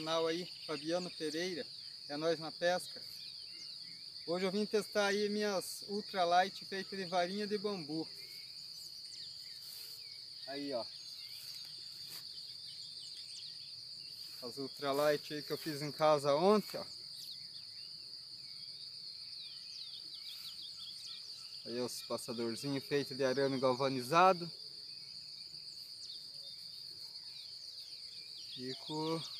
canal aí, Fabiano Pereira, é nós na pesca. Hoje eu vim testar aí minhas ultralight feitas de varinha de bambu. Aí ó. As ultralight aí que eu fiz em casa ontem, ó. Aí os passadorzinhos feitos de arame galvanizado. E com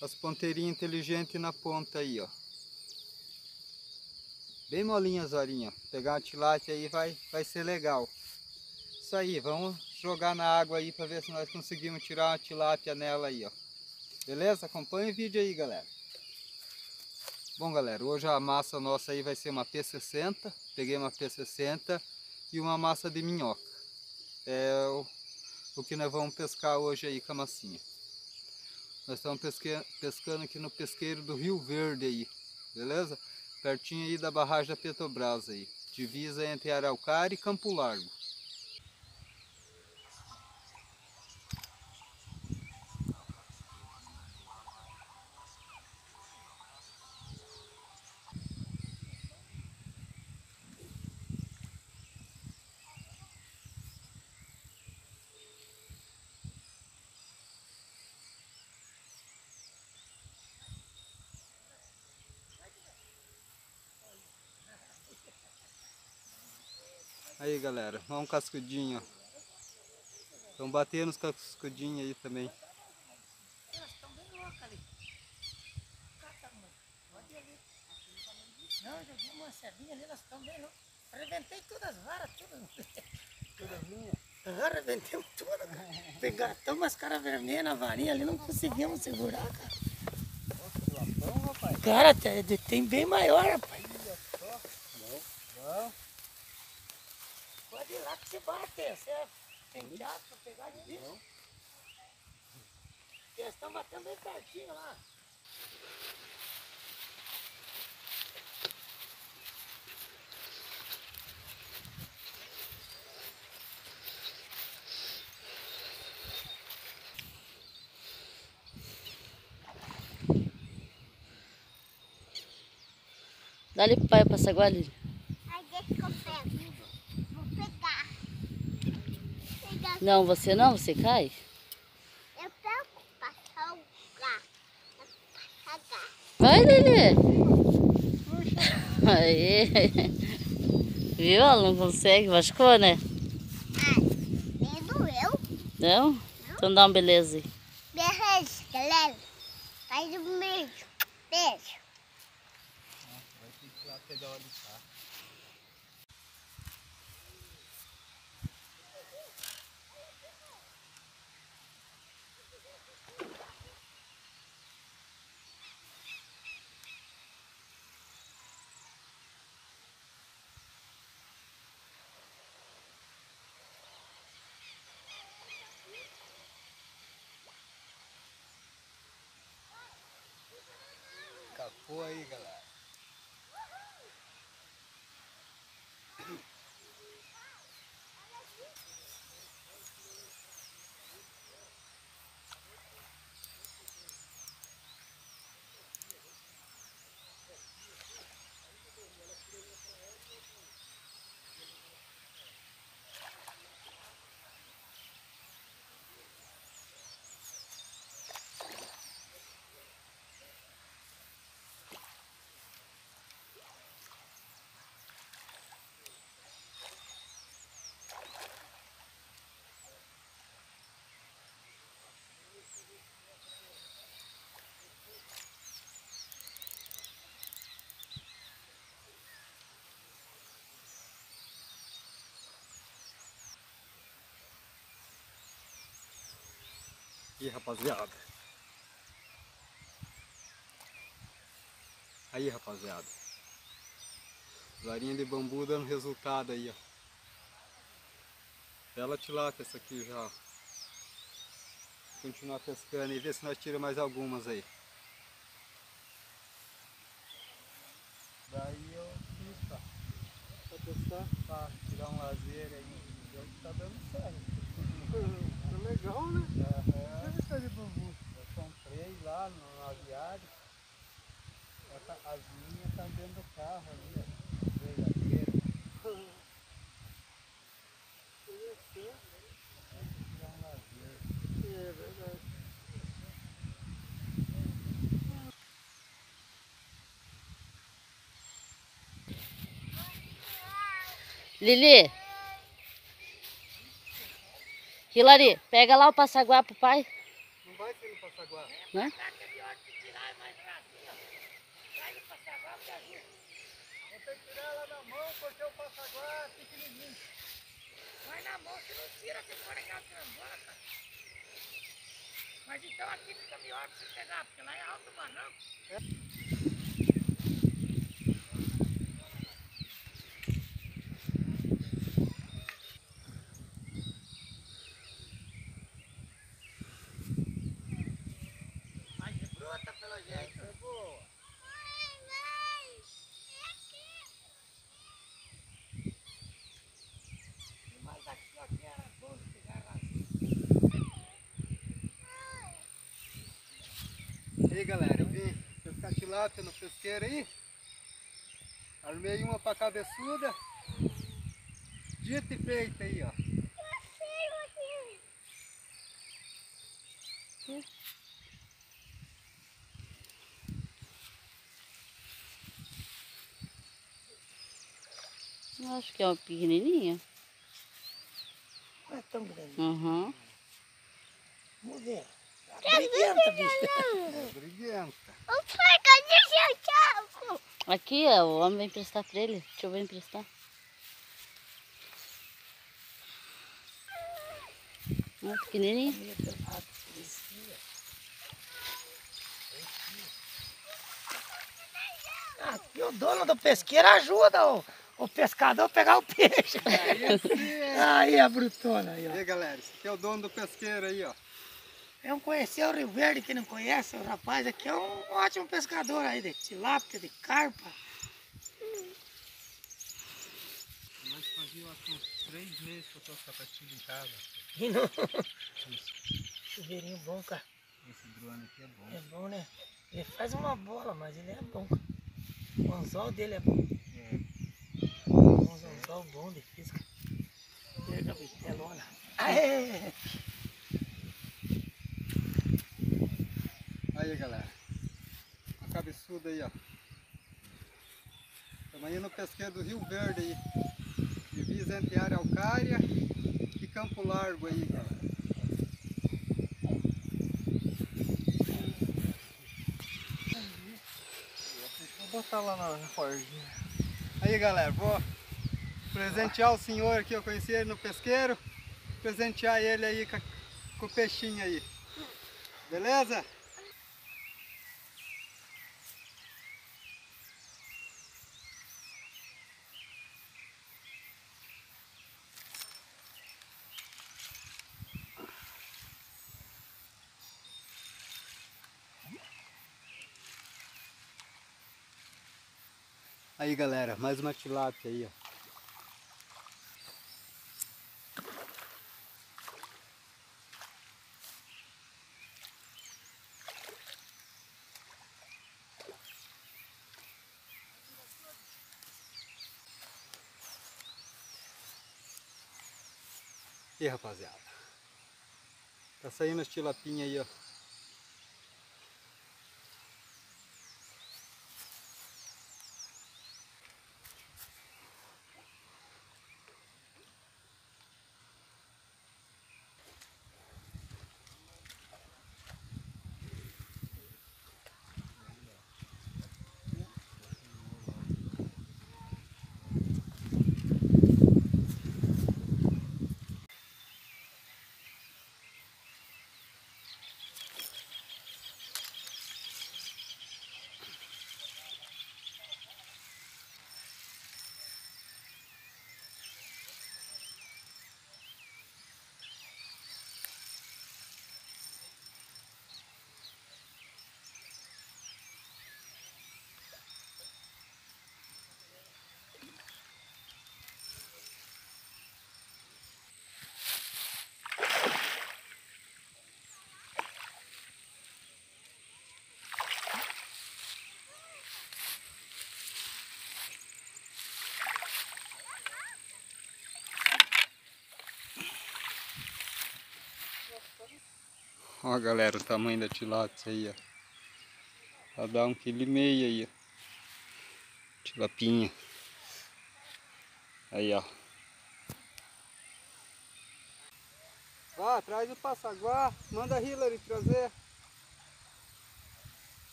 as ponteirinhas inteligentes na ponta aí, ó. Bem molinhas, horinha. Pegar uma tilápia aí vai, vai ser legal. Isso aí, vamos jogar na água aí para ver se nós conseguimos tirar uma tilápia nela aí, ó. Beleza? Acompanha o vídeo aí, galera. Bom, galera, hoje a massa nossa aí vai ser uma P60. Peguei uma P60 e uma massa de minhoca. É o, o que nós vamos pescar hoje aí com a massinha. Nós estamos pesque, pescando aqui no pesqueiro do Rio Verde aí, beleza? Pertinho aí da barragem da Petrobras aí. Divisa entre Araucária e Campo Largo. Aí galera, olha um cascudinho. Estão batendo os cascudinhos aí também. Elas estão bem loucas ali. Pode ir ali. Não, já vi uma servinha ali, elas estão bem loucas. Arrebentei todas as varas, todas. Todas minhas? Ah, Arrebentemos tudo, cara. Pegatamos as caras vermelhas na varinha ali, não conseguimos segurar, cara. Latão, rapaz. Cara, tem, bem maior, rapaz. Não. Pode ir lá que você bate. Você é penteado pra pegar de bicho. Eles estão batendo bem pertinho lá. Dá-lhe pro pai passar guarda. Aí deixa que eu pego. Vou pegar. Pegar. Não, você não, você cai? Eu pego salgar. Pra salgar. Vai, Lelê. Aí. Viu? Ela não consegue, machucou, né? Ai, nem doeu. Não? Então dá uma beleza aí. Beijo, galera. Faz um beijo. Beijo. Ih, rapaziada. Aí, rapaziada. Varinha de bambu dando resultado aí, ó. Bela tilápia essa aqui já. Continuar pescando e ver se nós tiramos mais algumas aí. Daí eu fiz, tá? Pra testar, pra tirar um lazer aí. Tá dando certo. Legal, né? Aham. de bambu. Eu comprei lá no aviário. Essa, as minhas estão dentro do carro ali, ó. Verdadeira. É. Lili. Hilari, pega lá o passaguá pro pai. Não vai ser no Passaguá. Né? Ter que tirar ela na mão porque o Passaguá é pequenininho. Vai na mão, se não tira, você pode aquela trambola, cara. Mas então aqui fica melhor pra você pegar, porque lá é alto barranco. Mas de bruta, pelo jeito. É boa. Mas aqui, ó, aqui era bom de pegar lá. E aí galera, eu vim pescar tilápia no pesqueiro aí. Armei uma pra cabeçuda. Dito e feito aí, ó. Eu acho que é uma pequenininha. Não é tão grande. Uhum. Vamos ver. Briguenta, bicho. É briguenta. Aqui, ó, o homem vai emprestar pra ele. Deixa eu ver emprestar. Uma pequenininha. Felizinha. Aqui o dono do pesqueiro ajuda o, o pescador a pegar o peixe. Aí sim. Aí a brutona aí, E ó. aí galera, esse aqui é o dono do pesqueiro aí, ó. Eu conheci o Rio Verde, quem não conhece, o rapaz aqui é um ótimo pescador aí de tilápia, de carpa. Nós fazia uns três meses que eu tô pastilha em casa. E não... Chuveirinho bom, cara. Esse drone aqui é bom. É bom, né? Ele faz uma bola, mas ele é bom. O anzol dele é bom. É. Um anzol bom de fisca. Pega a bitelona. Aê! Aí galera, a cabeçuda aí, ó. Estamos aí no pesqueiro do Rio Verde aí. Divisa entre área alcária e Campo Largo aí, galera. Vou botar lá na forjinha. Aí galera, vou presentear o senhor aqui, eu conheci ele no pesqueiro. Presentear ele aí com o peixinho aí. Beleza? Aí galera, mais uma tilápia aí, ó. E rapaziada. Tá saindo as tilapinhas aí, ó. Ó galera, o tamanho da tilápia aí, ó. Ela dá um quilo e meio aí, ó. Tilapinha. Aí, ó. Vá, traz o passaguá. Manda a Hillary trazer.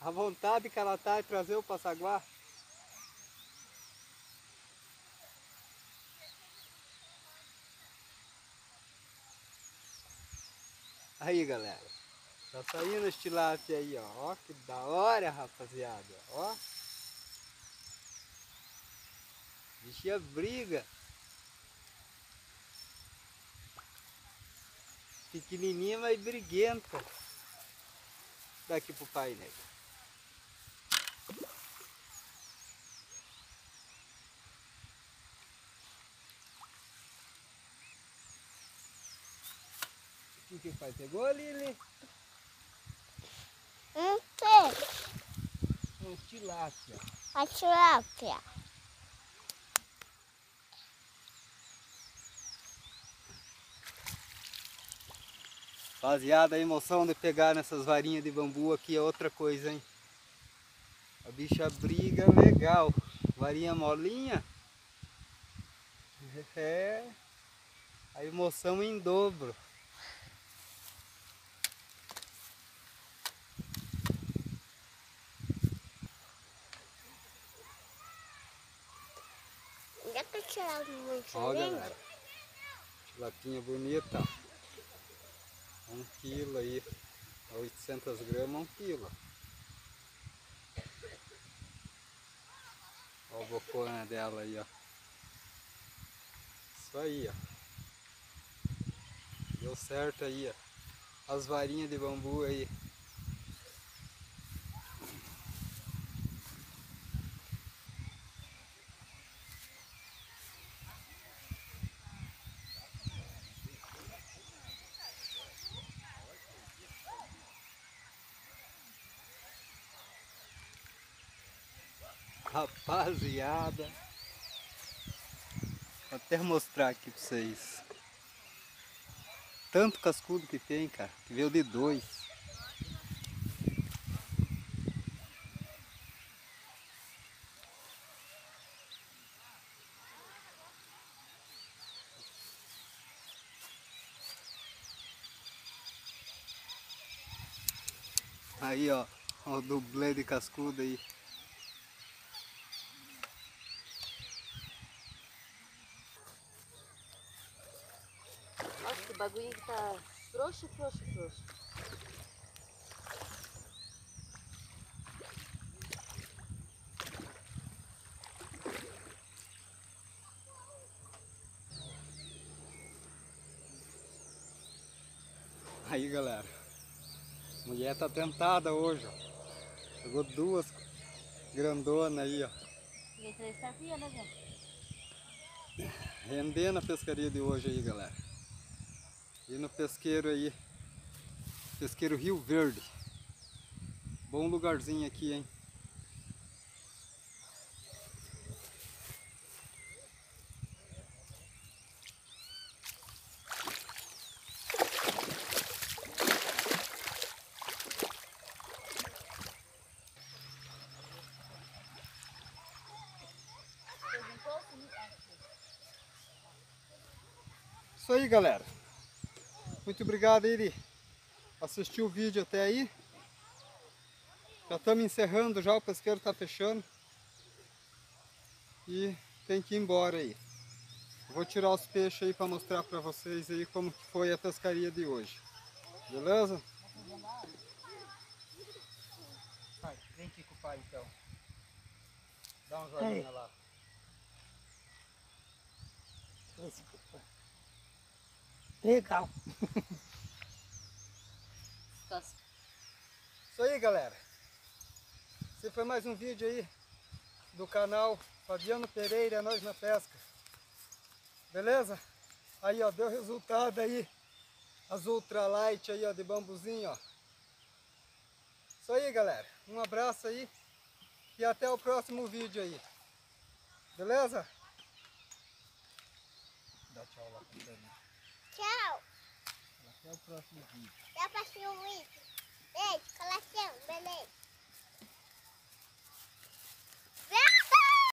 A vontade que ela tá de trazer o passaguá. Aí galera, tá saindo tilápia aí, ó. Ó que da hora, rapaziada. Ó. Bichinha briga. Pequenininha, mas briguenta. Daqui pro pai, né? Faz? Pegou, Lili? Um peixe. Um tilápia. A tilápia. Rapaziada, a emoção de pegar nessas varinhas de bambu aqui é outra coisa, hein? A bicha briga legal. Varinha molinha. É. A emoção em dobro. Lindo? galera. Tilapinha bonita. Um quilo aí. A 800 gramas, um quilo. Ó a bocona dela aí, ó. Isso aí, ó. Deu certo aí, ó. As varinhas de bambu aí. Rapaziada. Vou até mostrar aqui pra vocês. Tanto cascudo que tem, cara. Que veio de dois. Aí, ó. O dublê de cascudo aí. Que bagulho que tá frouxo, frouxo, frouxo. Aí galera, a mulher tá tentada hoje, ó. Pegou duas grandonas aí, ó. E né, gente? Rendendo a pescaria de hoje aí, galera. E no pesqueiro aí, pesqueiro Rio Verde. Bom lugarzinho aqui, hein? Isso aí, galera. Obrigado aí de assistir o vídeo até aí. Já estamos encerrando já, o pesqueiro está fechando. E tem que ir embora aí. Vou tirar os peixes aí para mostrar para vocês aí como que foi a pescaria de hoje. Beleza? Vai, vem aqui com o pai então. Dá um joinha lá. Desculpa. Legal. Isso aí, galera. Esse foi mais um vídeo aí do canal Fabiano Pereira, Nós na Pesca. Beleza? Aí, ó, deu resultado aí. As ultralight aí, ó, de bambuzinho, ó. Isso aí, galera. Um abraço aí e até o próximo vídeo aí. Beleza? Dá tchau lá pra você. Tchau. Até o próximo vídeo. Até o próximo vídeo. Beijo, coração, beleza.